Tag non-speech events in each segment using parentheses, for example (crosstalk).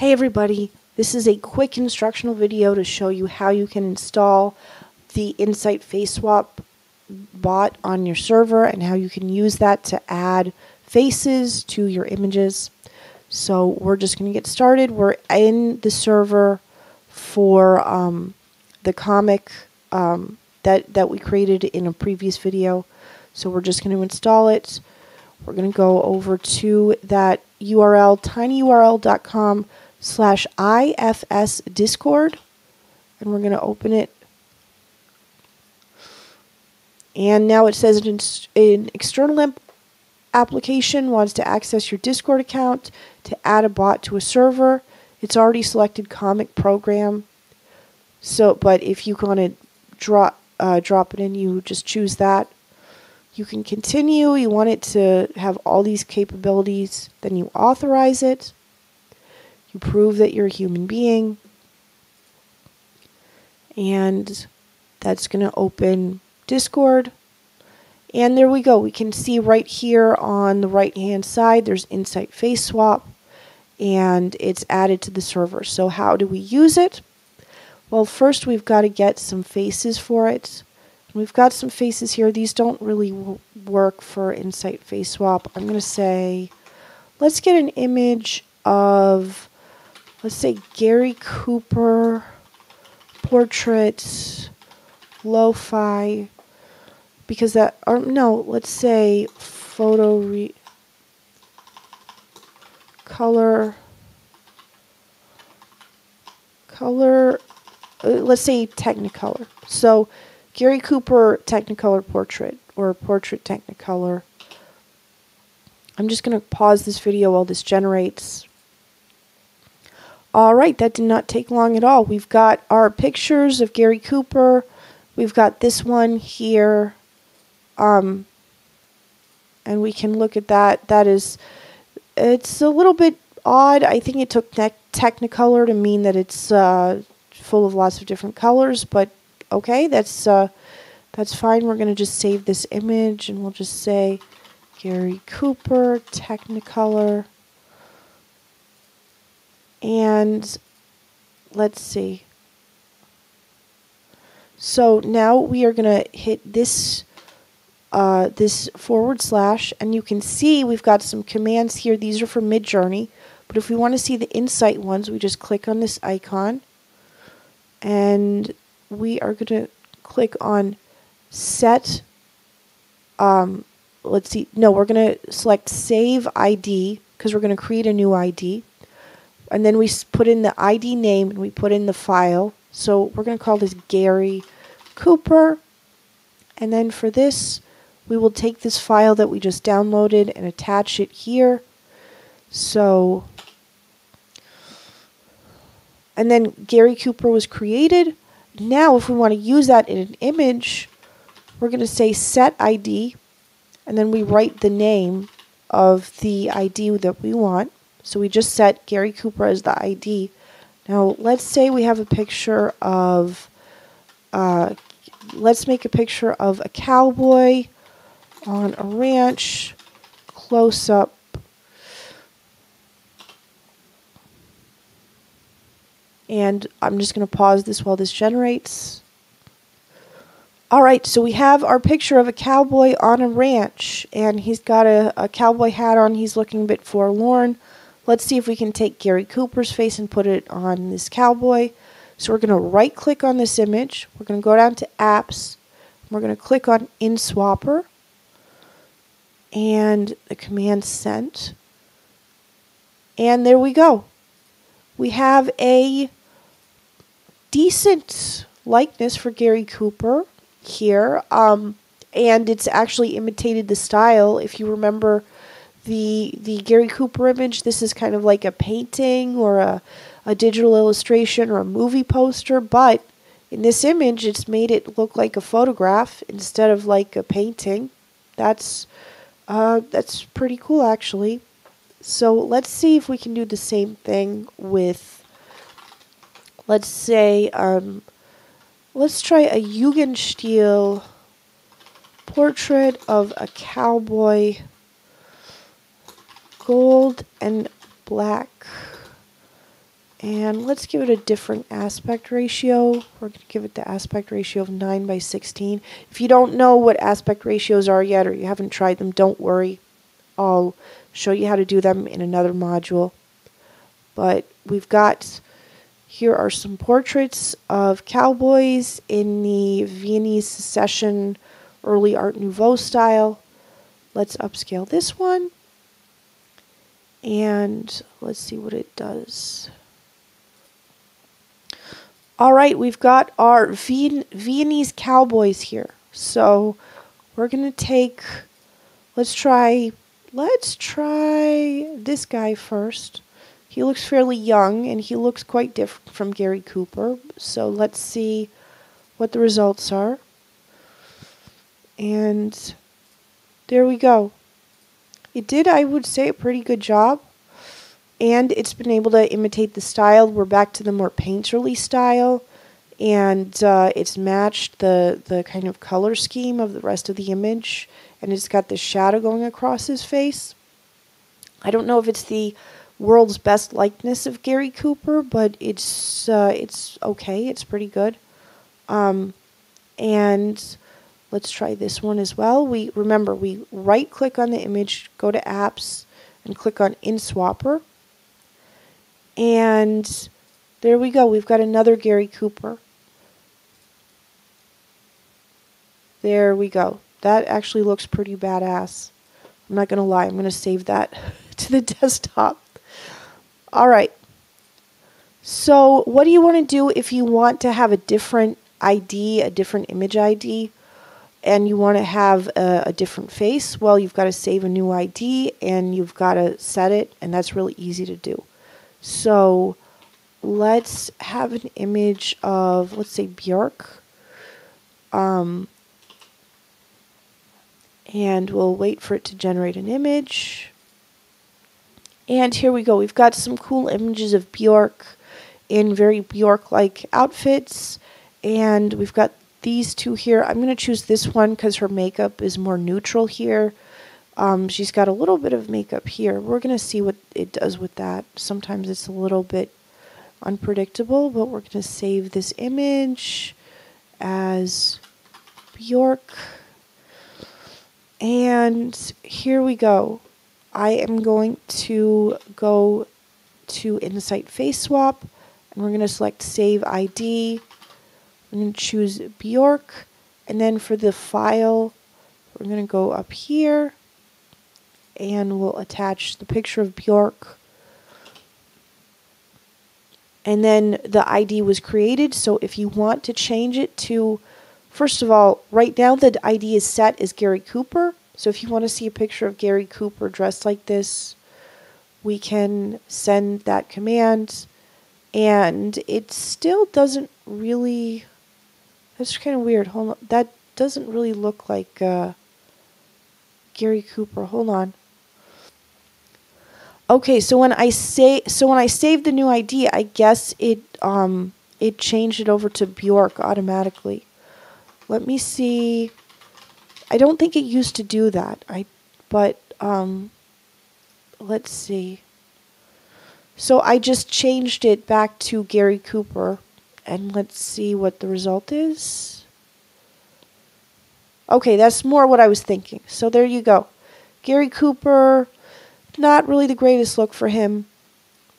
Hey everybody, this is a quick instructional video to show you how you can install the Insight Face Swap bot on your server and how you can use that to add faces to your images. So we're just going to get started. We're in the server for um, the comic um, that, that we created in a previous video. So we're just going to install it. We're going to go over to that URL, tinyurl.com slash IFS Discord. And we're going to open it. And now it says an external application wants to access your Discord account to add a bot to a server. It's already selected comic program. So, but if you want to drop uh, drop it in, you just choose that. You can continue. You want it to have all these capabilities. Then you authorize it. You prove that you're a human being. And that's going to open Discord. And there we go. We can see right here on the right hand side, there's Insight Face Swap. And it's added to the server. So how do we use it? Well, first we've got to get some faces for it. We've got some faces here. These don't really work for Insight Face Swap. I'm going to say, let's get an image of, let's say, Gary Cooper portrait, lo-fi, because that, or no, let's say photo re, color, color, uh, let's say Technicolor. So Gary Cooper Technicolor portrait or portrait Technicolor. I'm just going to pause this video while this generates. All right, that did not take long at all. We've got our pictures of Gary Cooper. We've got this one here. Um, and we can look at that. That is, it's a little bit odd. I think it took Technicolor to mean that it's uh, full of lots of different colors, but okay, that's uh, that's fine. We're going to just save this image and we'll just say Gary Cooper, Technicolor. And let's see. So now we are going to hit this uh, this forward slash, and you can see we've got some commands here. These are for Midjourney, but if we want to see the Insight ones, we just click on this icon, and we are going to click on set, um, let's see, no, we're going to select save ID because we're going to create a new ID. And then we put in the ID name and we put in the file. So we're going to call this Gary Cooper. And then for this, we will take this file that we just downloaded and attach it here. So, and then Gary Cooper was created. Now, if we want to use that in an image, we're going to say set ID, and then we write the name of the ID that we want. So we just set Gary Cooper as the ID. Now, let's say we have a picture of, uh, let's make a picture of a cowboy on a ranch, close up. And I'm just going to pause this while this generates. All right, so we have our picture of a cowboy on a ranch, and he's got a, a cowboy hat on. He's looking a bit forlorn. Let's see if we can take Gary Cooper's face and put it on this cowboy. So we're going to right click on this image. We're going to go down to apps. We're going to click on InSwapper and the command sent. And there we go. We have a decent likeness for Gary Cooper here. Um, and it's actually imitated the style. If you remember the the Gary Cooper image, this is kind of like a painting or a, a digital illustration or a movie poster, but in this image it's made it look like a photograph instead of like a painting. That's uh, that's pretty cool actually. So let's see if we can do the same thing with let's say um, Let's try a Jugendstil portrait of a cowboy, gold and black And let's give it a different aspect ratio. We're going to give it the aspect ratio of 9 by 16. If you don't know what aspect ratios are yet or you haven't tried them, don't worry. I'll show you how to do them in another module. But we've got, here are some portraits of cowboys in the Viennese Secession early Art Nouveau style. Let's upscale this one. And let's see what it does. All right, we've got our Vien Viennese cowboys here. So we're going to take, let's try, let's try this guy first. He looks fairly young and he looks quite different from Gary Cooper. So let's see what the results are. And there we go. It did, I would say, a pretty good job and it's been able to imitate the style. We're back to the more painterly style, and uh, it's matched the the kind of color scheme of the rest of the image, and it's got the shadow going across his face. I don't know if it's the world's best likeness of Gary Cooper, but it's uh, it's okay. It's pretty good. Um, and let's try this one as well. We remember we right click on the image, go to apps, and click on InSwapper and there we go. We've got another Gary Cooper. There we go. That actually looks pretty badass. I'm not going to lie. I'm going to save that (laughs) to the desktop. All right. So what do you want to do if you want to have a different ID, a different image ID, and you want to have a, a different face? Well, you've got to save a new ID and you've got to set it, and that's really easy to do. So let's have an image of, let's say, Bjork. Um, and we'll wait for it to generate an image. And here we go. We've got some cool images of Bjork in very Bjork-like outfits. And we've got these two here. I'm going to choose this one because her makeup is more neutral here. Um, she's got a little bit of makeup here. We're going to see what it does with that. Sometimes it's a little bit unpredictable, but we're going to save this image as Bjork. And here we go. I am going to go to Insight Face Swap, and we're going to select Save ID. I'm going to choose Bjork, and then for the file, we're going to go up here and we'll attach the picture of Bjork. And then the ID was created, so if you want to change it to, first of all, right now the ID is set as Gary Cooper. So if you want to see a picture of Gary Cooper dressed like this, we can send that command. And it still doesn't really, that's kind of weird. Hold on, that doesn't really look like uh, Gary Cooper. Hold on. Okay, so when I say so when I saved the new ID, I guess it um it changed it over to Bjork automatically. Let me see. I don't think it used to do that. I but um let's see. So I just changed it back to Gary Cooper and let's see what the result is. Okay, that's more what I was thinking. So there you go. Gary Cooper not really the greatest look for him.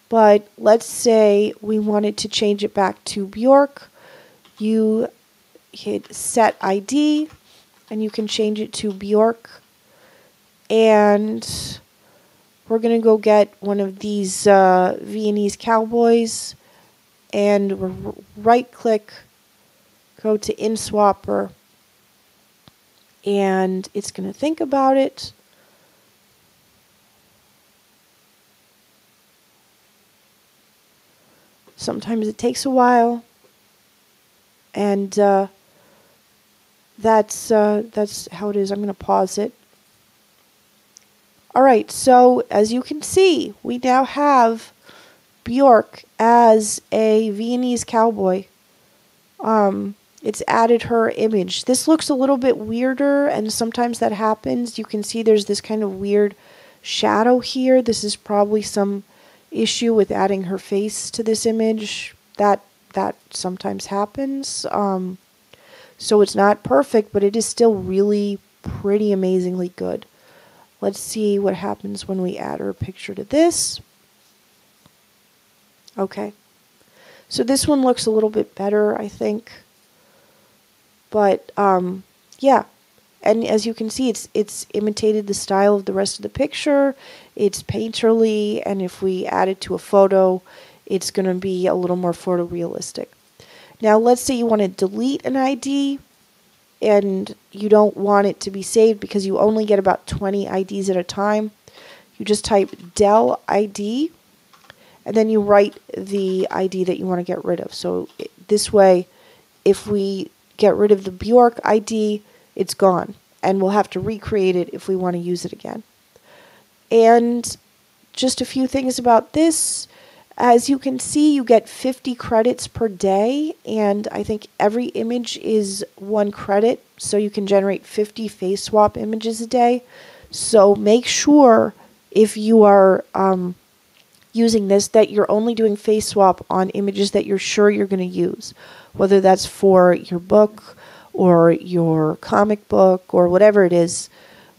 But let's say we wanted to change it back to Bjork. You hit set ID and you can change it to Bjork. And we're going to go get one of these uh, Viennese cowboys and right click, go to InSwapper, and it's going to think about it. Sometimes it takes a while, and uh, that's uh, that's how it is. I'm going to pause it. All right, so as you can see, we now have Bjork as a Viennese cowboy. Um, it's added her image. This looks a little bit weirder, and sometimes that happens. You can see there's this kind of weird shadow here. This is probably some issue with adding her face to this image. That that sometimes happens. Um, so it's not perfect, but it is still really pretty amazingly good. Let's see what happens when we add her picture to this. Okay. So this one looks a little bit better, I think. But um, yeah, and as you can see, it's it's imitated the style of the rest of the picture. It's painterly, and if we add it to a photo, it's going to be a little more photorealistic. Now, let's say you want to delete an ID, and you don't want it to be saved because you only get about 20 IDs at a time. You just type del ID, and then you write the ID that you want to get rid of. So this way, if we get rid of the Bjork ID, it's gone. And we'll have to recreate it if we want to use it again. And just a few things about this. As you can see, you get 50 credits per day, and I think every image is one credit, so you can generate 50 face swap images a day. So make sure if you are um, using this that you're only doing face swap on images that you're sure you're going to use, whether that's for your book or your comic book or whatever it is,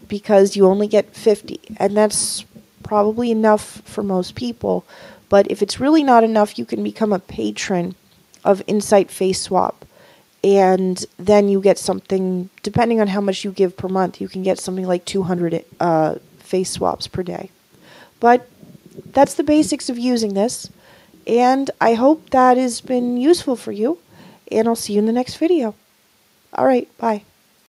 because you only get 50. And that's probably enough for most people. But if it's really not enough, you can become a patron of Insight Face Swap. And then you get something, depending on how much you give per month, you can get something like 200 uh, face swaps per day. But that's the basics of using this. And I hope that has been useful for you. And I'll see you in the next video. All right, bye.